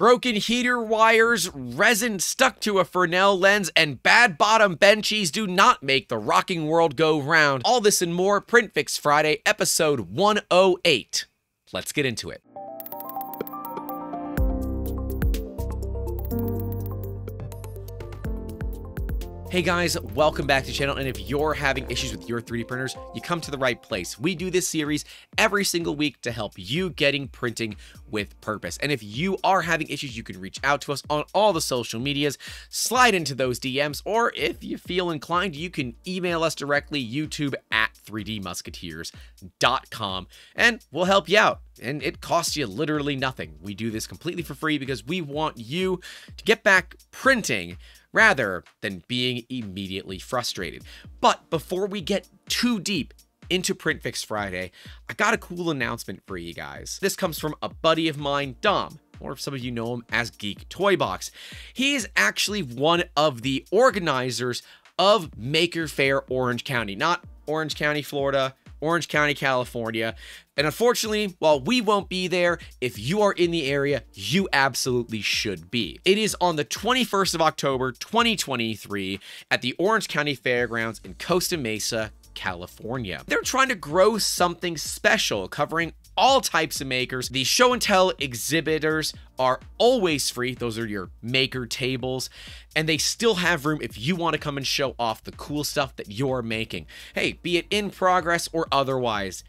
broken heater wires, resin stuck to a Fresnel lens, and bad bottom benchies do not make the rocking world go round. All this and more, Print Fix Friday, episode 108. Let's get into it. Hey guys, welcome back to the channel, and if you're having issues with your 3D printers, you come to the right place. We do this series every single week to help you getting printing with purpose. And if you are having issues, you can reach out to us on all the social medias, slide into those DMs, or if you feel inclined, you can email us directly, youtube at 3dmusketeers.com, and we'll help you out and it costs you literally nothing. We do this completely for free because we want you to get back printing rather than being immediately frustrated. But before we get too deep into Print Fix Friday, I got a cool announcement for you guys. This comes from a buddy of mine, Dom, or if some of you know him as Geek Toy Box. He is actually one of the organizers of Maker Faire Orange County, not Orange County, Florida, Orange County, California. And unfortunately, while we won't be there, if you are in the area, you absolutely should be. It is on the 21st of October, 2023 at the Orange County Fairgrounds in Costa Mesa, California. They're trying to grow something special covering all types of makers. The show and tell exhibitors are always free. Those are your maker tables. And they still have room if you want to come and show off the cool stuff that you're making. Hey, be it in progress or otherwise,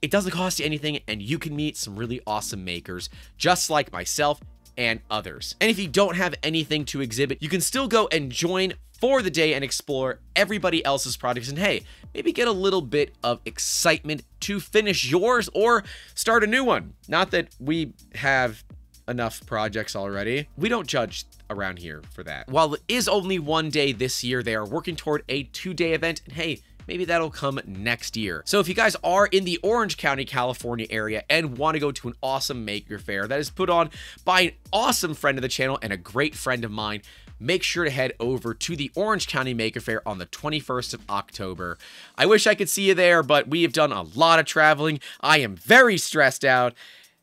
it doesn't cost you anything and you can meet some really awesome makers just like myself and others. And if you don't have anything to exhibit, you can still go and join for the day and explore everybody else's projects and hey, maybe get a little bit of excitement to finish yours or start a new one. Not that we have enough projects already. We don't judge around here for that. While it is only one day this year, they are working toward a two-day event and hey, maybe that'll come next year. So if you guys are in the Orange County, California area and want to go to an awesome Maker Faire that is put on by an awesome friend of the channel and a great friend of mine, make sure to head over to the Orange County Maker Faire on the 21st of October. I wish I could see you there, but we have done a lot of traveling. I am very stressed out,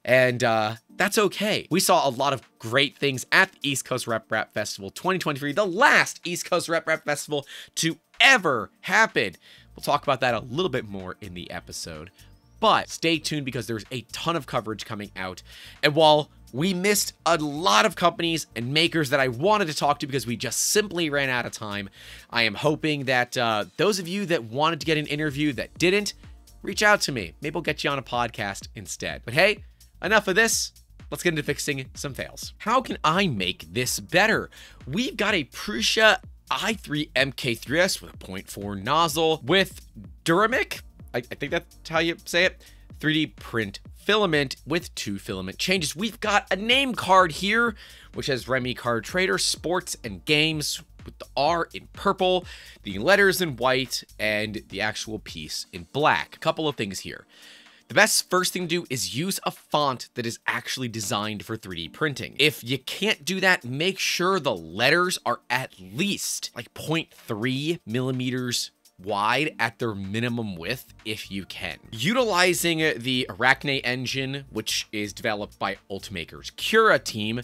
and uh, that's okay. We saw a lot of great things at the East Coast RepRap Festival 2023, the last East Coast RepRap Festival to ever happen. We'll talk about that a little bit more in the episode. But stay tuned because there's a ton of coverage coming out. And while we missed a lot of companies and makers that I wanted to talk to because we just simply ran out of time. I am hoping that uh, those of you that wanted to get an interview that didn't, reach out to me. Maybe we'll get you on a podcast instead. But hey, enough of this. Let's get into fixing some fails. How can I make this better? We've got a Prusa i3 MK3S with a 0.4 nozzle with Duramic. I, I think that's how you say it. 3D print filament with two filament changes. We've got a name card here, which has Remy Card Trader, Sports, and Games with the R in purple, the letters in white, and the actual piece in black. A couple of things here. The best first thing to do is use a font that is actually designed for 3D printing. If you can't do that, make sure the letters are at least like 0.3 millimeters wide at their minimum width if you can. Utilizing the Arachne engine, which is developed by Ultimaker's Cura team,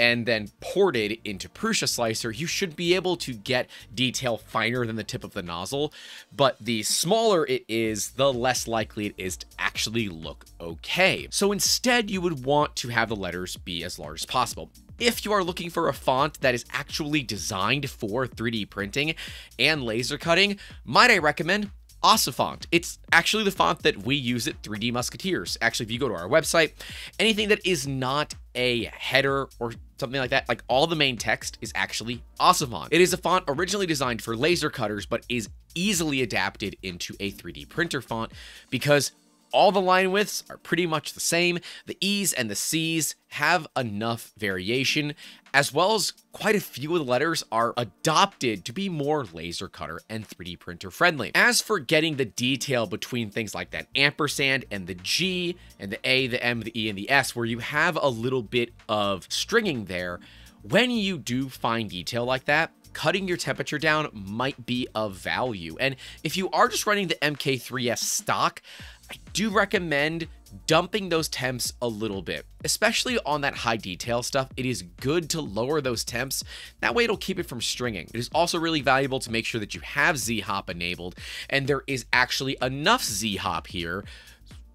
and then ported into Prusa Slicer, you should be able to get detail finer than the tip of the nozzle, but the smaller it is, the less likely it is to actually look okay. So instead, you would want to have the letters be as large as possible. If you are looking for a font that is actually designed for 3D printing and laser cutting, might I recommend Osifont. It's actually the font that we use at 3D Musketeers. Actually, if you go to our website, anything that is not a header or something like that, like all the main text is actually Osifont. It is a font originally designed for laser cutters, but is easily adapted into a 3D printer font because all the line widths are pretty much the same. The E's and the C's have enough variation, as well as quite a few of the letters are adopted to be more laser cutter and 3D printer friendly. As for getting the detail between things like that ampersand and the G and the A, the M, the E, and the S, where you have a little bit of stringing there, when you do find detail like that, cutting your temperature down might be of value. And if you are just running the MK3S stock, I do recommend dumping those temps a little bit, especially on that high detail stuff. It is good to lower those temps. That way it'll keep it from stringing. It is also really valuable to make sure that you have Z-Hop enabled and there is actually enough Z-Hop here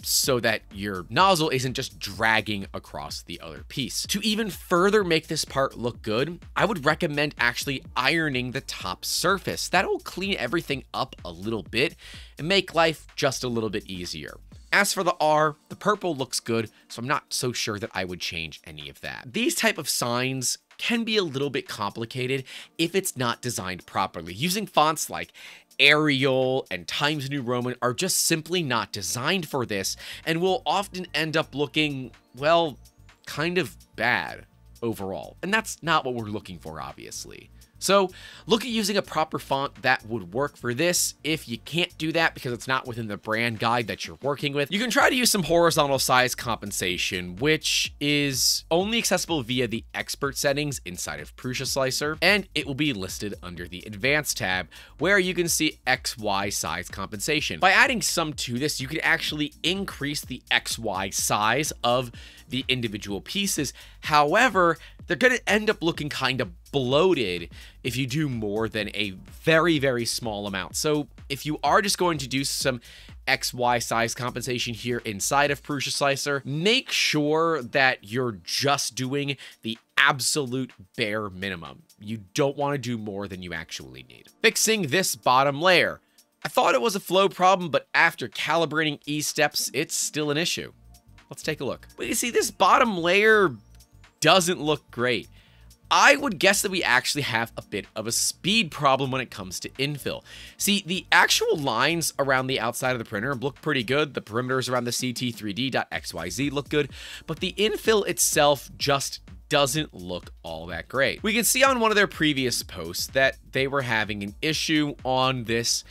so that your nozzle isn't just dragging across the other piece. To even further make this part look good, I would recommend actually ironing the top surface. That'll clean everything up a little bit and make life just a little bit easier. As for the R, the purple looks good, so I'm not so sure that I would change any of that. These type of signs can be a little bit complicated if it's not designed properly. Using fonts like Arial and Times New Roman are just simply not designed for this and will often end up looking, well, kind of bad overall. And that's not what we're looking for, obviously. So look at using a proper font that would work for this. If you can't do that because it's not within the brand guide that you're working with, you can try to use some horizontal size compensation, which is only accessible via the expert settings inside of Prusa Slicer, and it will be listed under the advanced tab where you can see XY size compensation. By adding some to this, you can actually increase the XY size of the individual pieces. However, they're going to end up looking kind of bloated if you do more than a very, very small amount. So if you are just going to do some XY size compensation here inside of Prusa Slicer, make sure that you're just doing the absolute bare minimum. You don't want to do more than you actually need. Fixing this bottom layer. I thought it was a flow problem, but after calibrating E-steps, it's still an issue. Let's take a look. But you see, this bottom layer doesn't look great. I would guess that we actually have a bit of a speed problem when it comes to infill. See, the actual lines around the outside of the printer look pretty good. The perimeters around the CT3D.xyz look good, but the infill itself just doesn't look all that great. We can see on one of their previous posts that they were having an issue on this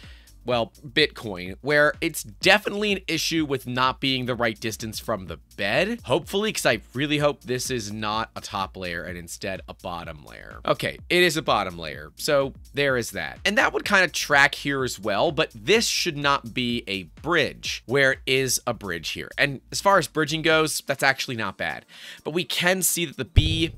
well, Bitcoin, where it's definitely an issue with not being the right distance from the bed. Hopefully, because I really hope this is not a top layer and instead a bottom layer. Okay, it is a bottom layer, so there is that. And that would kind of track here as well, but this should not be a bridge where it is a bridge here. And as far as bridging goes, that's actually not bad. But we can see that the B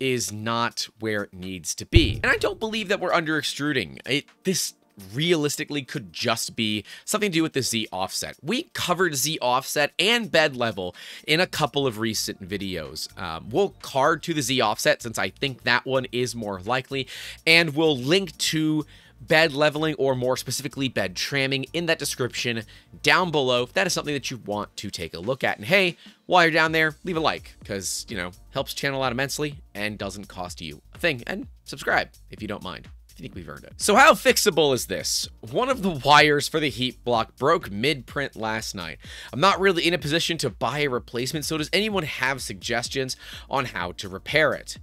is not where it needs to be. And I don't believe that we're under extruding. It, this realistically could just be something to do with the Z offset. We covered Z offset and bed level in a couple of recent videos. Um, we'll card to the Z offset since I think that one is more likely, and we'll link to bed leveling or more specifically bed tramming in that description down below if that is something that you want to take a look at. And hey, while you're down there, leave a like because, you know, helps channel out immensely and doesn't cost you a thing. And subscribe if you don't mind earned it. So how fixable is this? One of the wires for the heat block broke mid-print last night. I'm not really in a position to buy a replacement, so does anyone have suggestions on how to repair it?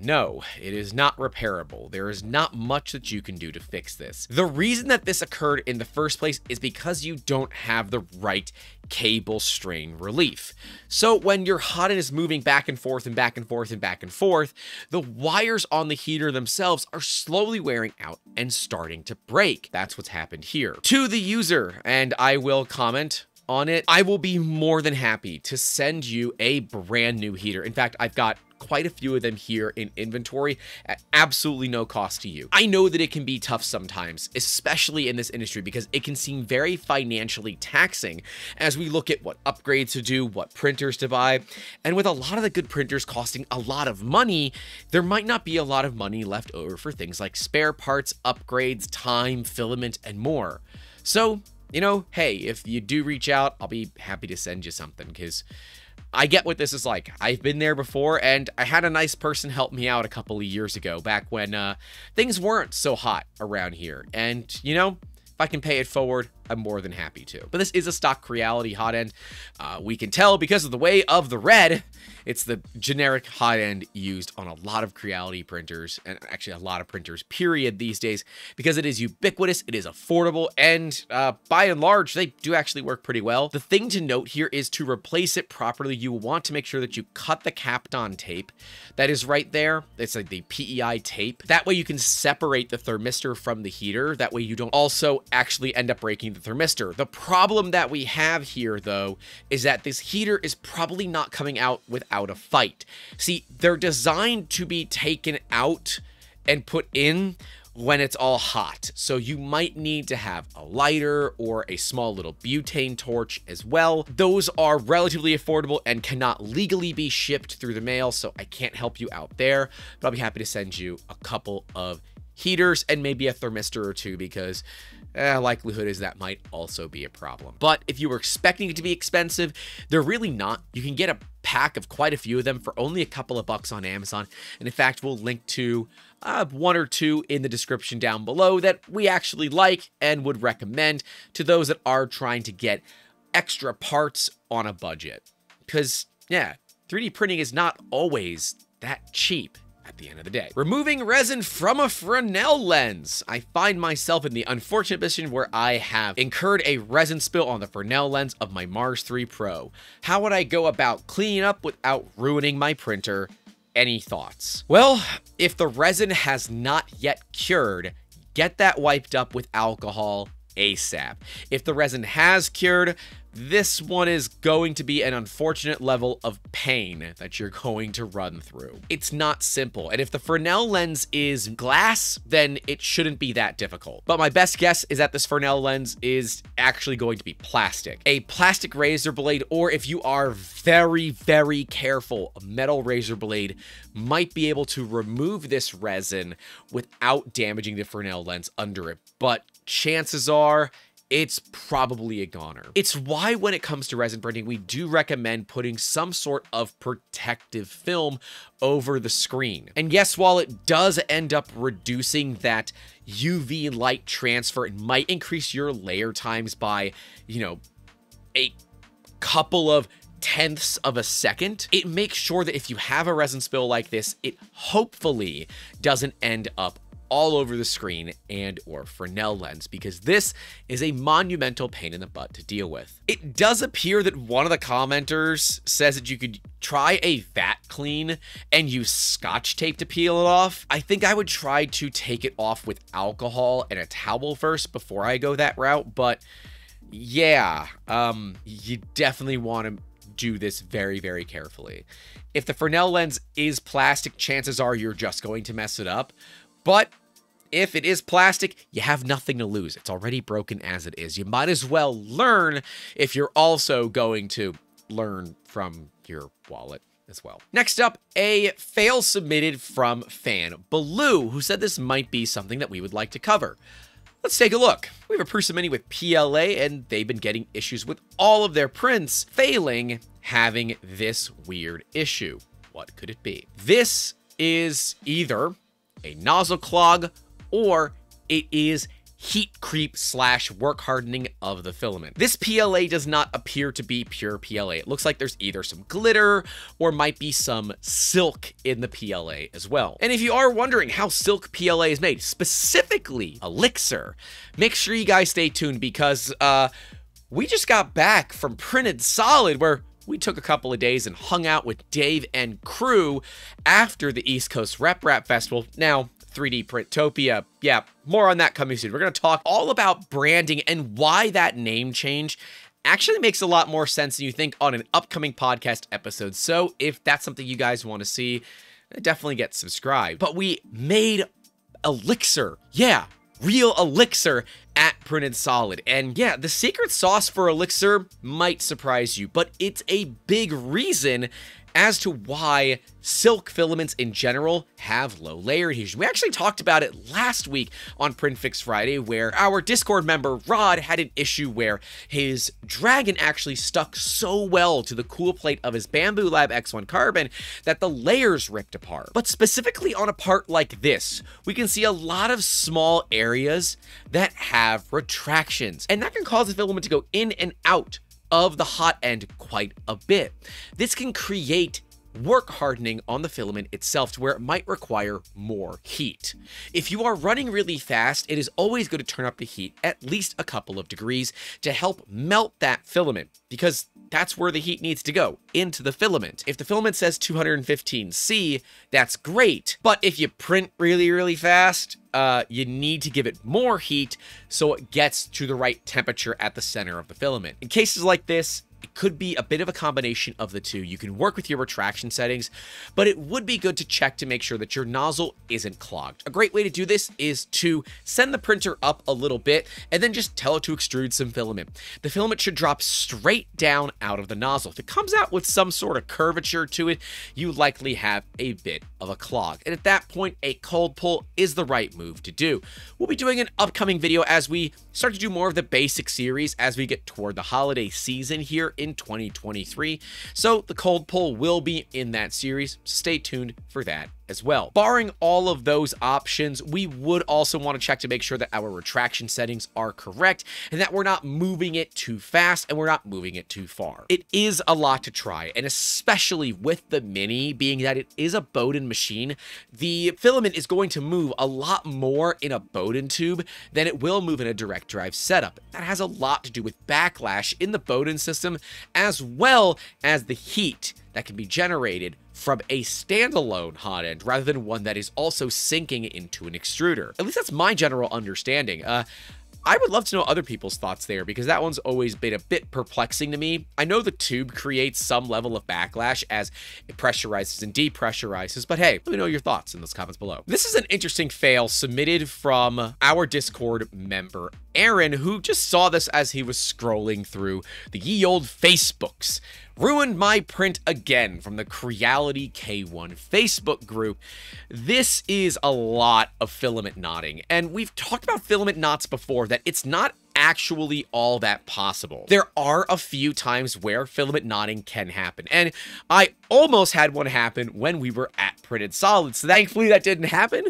No, it is not repairable. There is not much that you can do to fix this. The reason that this occurred in the first place is because you don't have the right cable strain relief. So when your hot end is moving back and forth and back and forth and back and forth, the wires on the heater themselves are slowly wearing out and starting to break. That's what's happened here. To the user, and I will comment, on it, I will be more than happy to send you a brand new heater. In fact, I've got quite a few of them here in inventory at absolutely no cost to you. I know that it can be tough sometimes, especially in this industry, because it can seem very financially taxing as we look at what upgrades to do, what printers to buy, and with a lot of the good printers costing a lot of money, there might not be a lot of money left over for things like spare parts, upgrades, time, filament, and more. So, you know, hey, if you do reach out, I'll be happy to send you something because I get what this is like. I've been there before, and I had a nice person help me out a couple of years ago, back when uh, things weren't so hot around here. And, you know, if I can pay it forward, I'm more than happy to. But this is a stock Creality hot end. Uh, we can tell because of the way of the red, it's the generic hot end used on a lot of Creality printers, and actually a lot of printers, period, these days, because it is ubiquitous, it is affordable, and uh, by and large, they do actually work pretty well. The thing to note here is to replace it properly, you want to make sure that you cut the Kapton tape that is right there. It's like the PEI tape. That way you can separate the thermistor from the heater. That way you don't also actually end up breaking the thermistor. The problem that we have here, though, is that this heater is probably not coming out without a fight. See, they're designed to be taken out and put in when it's all hot. So you might need to have a lighter or a small little butane torch as well. Those are relatively affordable and cannot legally be shipped through the mail, so I can't help you out there, but I'll be happy to send you a couple of heaters and maybe a thermistor or two because eh, likelihood is that might also be a problem. But if you were expecting it to be expensive, they're really not. You can get a pack of quite a few of them for only a couple of bucks on Amazon. And in fact, we'll link to uh, one or two in the description down below that we actually like and would recommend to those that are trying to get extra parts on a budget. Because, yeah, 3D printing is not always that cheap at the end of the day. Removing resin from a Fresnel lens. I find myself in the unfortunate position where I have incurred a resin spill on the Fresnel lens of my Mars 3 Pro. How would I go about cleaning up without ruining my printer? Any thoughts? Well, if the resin has not yet cured, get that wiped up with alcohol ASAP. If the resin has cured, this one is going to be an unfortunate level of pain that you're going to run through. It's not simple, and if the Fresnel lens is glass, then it shouldn't be that difficult. But my best guess is that this Fresnel lens is actually going to be plastic. A plastic razor blade, or if you are very, very careful, a metal razor blade might be able to remove this resin without damaging the Fresnel lens under it. But chances are it's probably a goner. It's why when it comes to resin printing, we do recommend putting some sort of protective film over the screen. And yes, while it does end up reducing that UV light transfer, it might increase your layer times by, you know, a couple of tenths of a second, it makes sure that if you have a resin spill like this, it hopefully doesn't end up all over the screen and or Fresnel lens because this is a monumental pain in the butt to deal with. It does appear that one of the commenters says that you could try a vat clean and use scotch tape to peel it off. I think I would try to take it off with alcohol and a towel first before I go that route, but yeah, um, you definitely want to do this very, very carefully. If the Fresnel lens is plastic, chances are you're just going to mess it up. But if it is plastic, you have nothing to lose. It's already broken as it is. You might as well learn if you're also going to learn from your wallet as well. Next up, a fail submitted from fan Baloo, who said this might be something that we would like to cover. Let's take a look. We have a Prusa with PLA, and they've been getting issues with all of their prints, failing having this weird issue. What could it be? This is either a nozzle clog, or it is heat creep slash work hardening of the filament. This PLA does not appear to be pure PLA. It looks like there's either some glitter or might be some silk in the PLA as well. And if you are wondering how silk PLA is made, specifically Elixir, make sure you guys stay tuned because uh, we just got back from Printed Solid where we took a couple of days and hung out with Dave and crew after the East Coast RepRap Festival. Now, 3D Printopia. Yeah, more on that coming soon. We're going to talk all about branding and why that name change actually makes a lot more sense than you think on an upcoming podcast episode. So if that's something you guys want to see, definitely get subscribed. But we made Elixir. Yeah, real Elixir at Printed Solid. And yeah, the secret sauce for Elixir might surprise you, but it's a big reason as to why silk filaments in general have low layer adhesion. We actually talked about it last week on Print Fix Friday, where our Discord member Rod had an issue where his dragon actually stuck so well to the cool plate of his Bambu Lab X1 carbon that the layers ripped apart. But specifically on a part like this, we can see a lot of small areas that have retractions, and that can cause the filament to go in and out of the hot end quite a bit. This can create work hardening on the filament itself to where it might require more heat. If you are running really fast, it is always good to turn up the heat at least a couple of degrees to help melt that filament because that's where the heat needs to go, into the filament. If the filament says 215C, that's great. But if you print really, really fast, uh, you need to give it more heat so it gets to the right temperature at the center of the filament. In cases like this, could be a bit of a combination of the two. You can work with your retraction settings, but it would be good to check to make sure that your nozzle isn't clogged. A great way to do this is to send the printer up a little bit and then just tell it to extrude some filament. The filament should drop straight down out of the nozzle. If it comes out with some sort of curvature to it, you likely have a bit of a clog. And at that point, a cold pull is the right move to do. We'll be doing an upcoming video as we start to do more of the basic series as we get toward the holiday season here in 2023. So the cold pull will be in that series. Stay tuned for that as well. Barring all of those options, we would also want to check to make sure that our retraction settings are correct and that we're not moving it too fast and we're not moving it too far. It is a lot to try, and especially with the Mini being that it is a Bowden machine, the filament is going to move a lot more in a Bowden tube than it will move in a direct drive setup. That has a lot to do with backlash in the Bowden system as well as the heat that can be generated from a standalone hot end rather than one that is also sinking into an extruder. At least that's my general understanding. Uh, I would love to know other people's thoughts there because that one's always been a bit perplexing to me. I know the tube creates some level of backlash as it pressurizes and depressurizes, but hey, let me know your thoughts in those comments below. This is an interesting fail submitted from our Discord member, Aaron, who just saw this as he was scrolling through the ye old Facebooks. Ruined my print again from the Creality K1 Facebook group. This is a lot of filament knotting, and we've talked about filament knots before that it's not actually all that possible. There are a few times where filament knotting can happen, and I almost had one happen when we were at Printed Solid, so thankfully that didn't happen.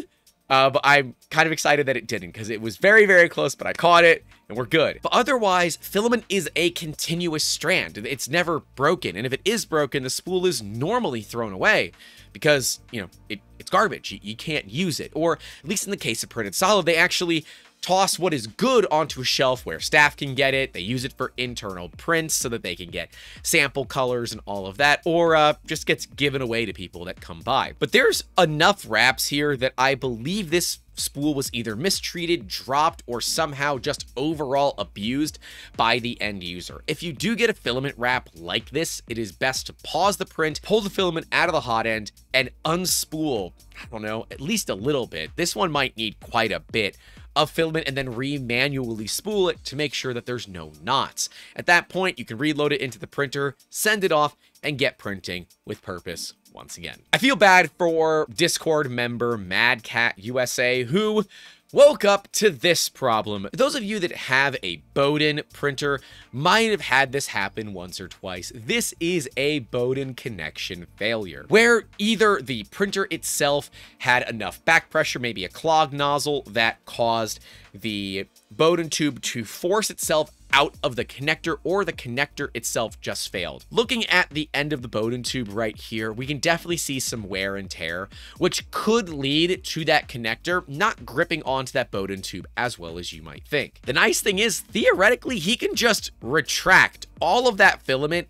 Uh, but I'm kind of excited that it didn't because it was very, very close, but I caught it and we're good. But otherwise, filament is a continuous strand. It's never broken. And if it is broken, the spool is normally thrown away because, you know, it, it's garbage. You, you can't use it. Or at least in the case of printed solid, they actually toss what is good onto a shelf where staff can get it. They use it for internal prints so that they can get sample colors and all of that, or uh, just gets given away to people that come by. But there's enough wraps here that I believe this spool was either mistreated, dropped, or somehow just overall abused by the end user. If you do get a filament wrap like this, it is best to pause the print, pull the filament out of the hot end, and unspool, I don't know, at least a little bit. This one might need quite a bit of filament and then re-manually spool it to make sure that there's no knots. At that point, you can reload it into the printer, send it off, and get printing with purpose once again. I feel bad for Discord member Madcat USA who woke up to this problem. Those of you that have a Bowden printer might have had this happen once or twice. This is a Bowden connection failure, where either the printer itself had enough back pressure, maybe a clogged nozzle that caused the Bowden tube to force itself out of the connector or the connector itself just failed. Looking at the end of the Bowden tube right here, we can definitely see some wear and tear, which could lead to that connector not gripping onto that Bowden tube as well as you might think. The nice thing is, theoretically, he can just retract all of that filament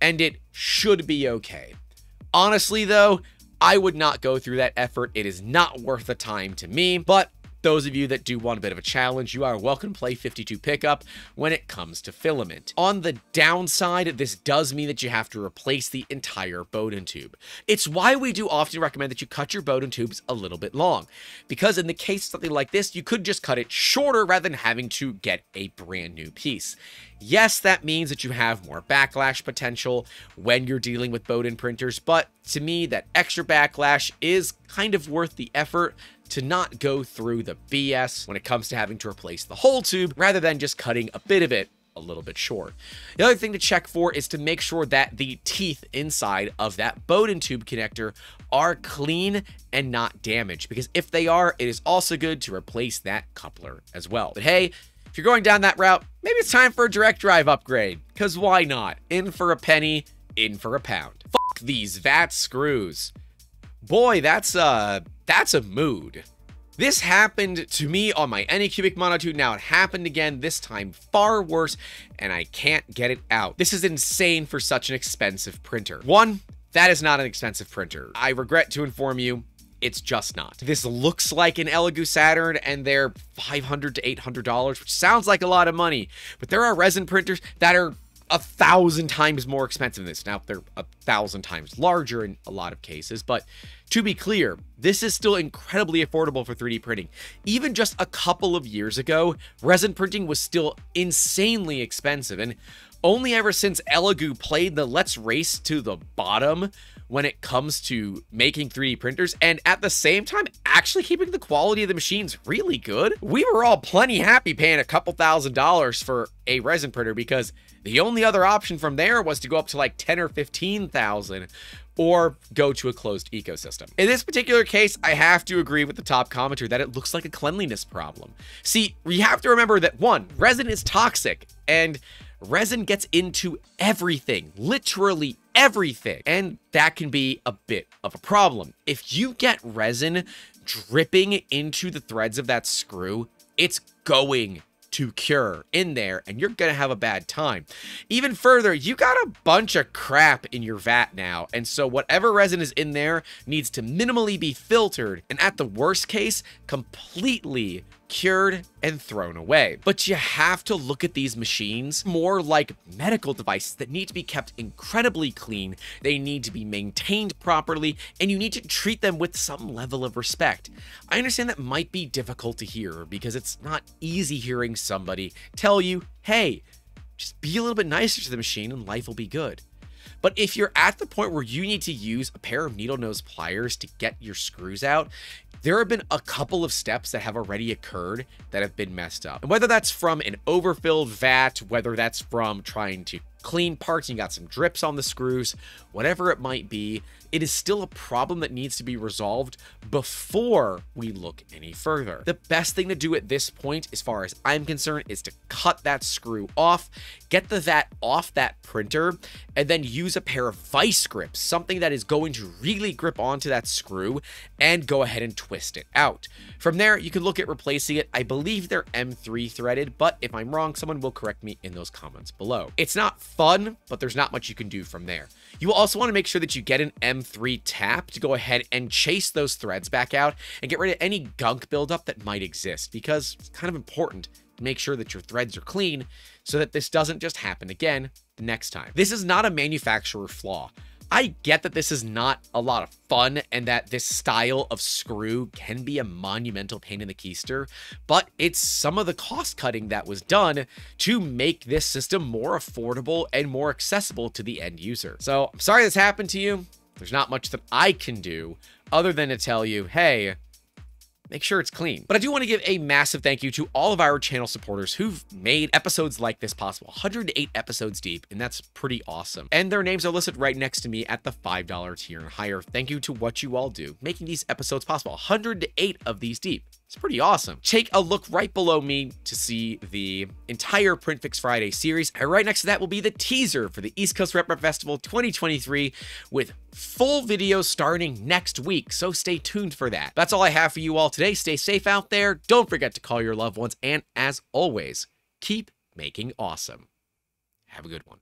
and it should be okay. Honestly, though, I would not go through that effort. It is not worth the time to me, but those of you that do want a bit of a challenge, you are welcome to play 52 pickup when it comes to filament. On the downside, this does mean that you have to replace the entire Bowden tube. It's why we do often recommend that you cut your Bowden tubes a little bit long, because in the case of something like this, you could just cut it shorter rather than having to get a brand new piece. Yes, that means that you have more backlash potential when you're dealing with Bowden printers, but to me, that extra backlash is kind of worth the effort to not go through the BS when it comes to having to replace the whole tube rather than just cutting a bit of it a little bit short. The other thing to check for is to make sure that the teeth inside of that Bowden tube connector are clean and not damaged because if they are, it is also good to replace that coupler as well. But hey, if you're going down that route, maybe it's time for a direct drive upgrade because why not? In for a penny, in for a pound. Fuck these VAT screws. Boy, that's uh that's a mood. This happened to me on my Anycubic Mono 2. Now it happened again, this time far worse, and I can't get it out. This is insane for such an expensive printer. One, that is not an expensive printer. I regret to inform you, it's just not. This looks like an Elegoo Saturn and they're $500 to $800, which sounds like a lot of money, but there are resin printers that are a thousand times more expensive than this. Now, they're a thousand times larger in a lot of cases, but to be clear, this is still incredibly affordable for 3D printing. Even just a couple of years ago, resin printing was still insanely expensive, and only ever since Elegoo played the let's race to the bottom when it comes to making 3D printers and at the same time actually keeping the quality of the machines really good. We were all plenty happy paying a couple thousand dollars for a resin printer because the only other option from there was to go up to like 10 or 15,000 or go to a closed ecosystem. In this particular case, I have to agree with the top commenter that it looks like a cleanliness problem. See, we have to remember that one, resin is toxic and resin gets into everything, literally everything. And that can be a bit of a problem. If you get resin dripping into the threads of that screw, it's going to cure in there and you're gonna have a bad time. Even further, you got a bunch of crap in your vat now, and so whatever resin is in there needs to minimally be filtered, and at the worst case, completely cured, and thrown away. But you have to look at these machines more like medical devices that need to be kept incredibly clean, they need to be maintained properly, and you need to treat them with some level of respect. I understand that might be difficult to hear because it's not easy hearing somebody tell you, hey, just be a little bit nicer to the machine and life will be good. But if you're at the point where you need to use a pair of needle nose pliers to get your screws out, there have been a couple of steps that have already occurred that have been messed up. And whether that's from an overfilled vat, whether that's from trying to clean parts and you got some drips on the screws, whatever it might be, it is still a problem that needs to be resolved before we look any further. The best thing to do at this point, as far as I'm concerned, is to cut that screw off, get the vat off that printer, and then use a pair of vice grips, something that is going to really grip onto that screw, and go ahead and twist it out. From there, you can look at replacing it. I believe they're M3 threaded, but if I'm wrong, someone will correct me in those comments below. It's not fun, but there's not much you can do from there. You will also want to make sure that you get an M3 tap to go ahead and chase those threads back out and get rid of any gunk buildup that might exist because it's kind of important to make sure that your threads are clean so that this doesn't just happen again the next time. This is not a manufacturer flaw. I get that this is not a lot of fun and that this style of screw can be a monumental pain in the keister, but it's some of the cost cutting that was done to make this system more affordable and more accessible to the end user. So I'm sorry this happened to you. There's not much that I can do other than to tell you, hey, make sure it's clean. But I do want to give a massive thank you to all of our channel supporters who've made episodes like this possible. 108 episodes deep, and that's pretty awesome. And their names are listed right next to me at the $5 tier and higher. Thank you to what you all do, making these episodes possible. 108 of these deep. It's pretty awesome. Take a look right below me to see the entire Print Fix Friday series. And right next to that will be the teaser for the East Coast Rep Festival 2023 with full videos starting next week. So stay tuned for that. That's all I have for you all today. Stay safe out there. Don't forget to call your loved ones. And as always, keep making awesome. Have a good one.